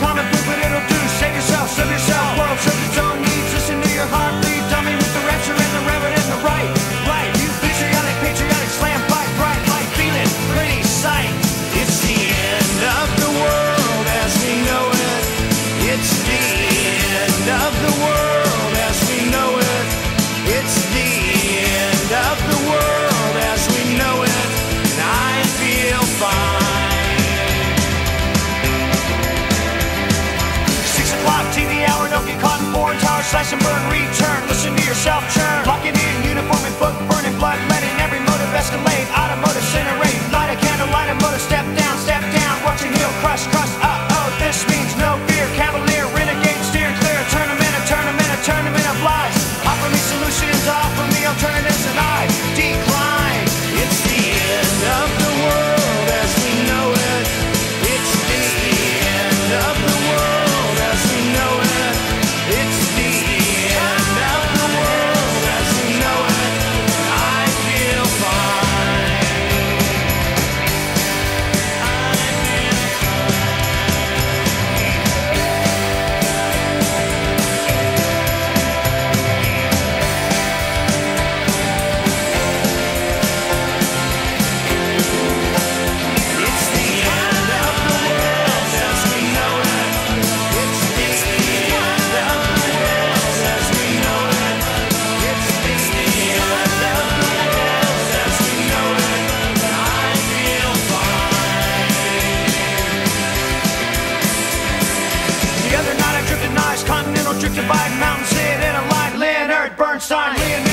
common Slash and burn, return, listen to yourself churn. Locking in, uniform and book burning Blood letting, every motive escalate. Automotive centering, light a candle, light a motor. Step down, step down, Watch your heel crush, crush continental, drifted by mountain, City in a light, Leonard Bernstein, Leonard.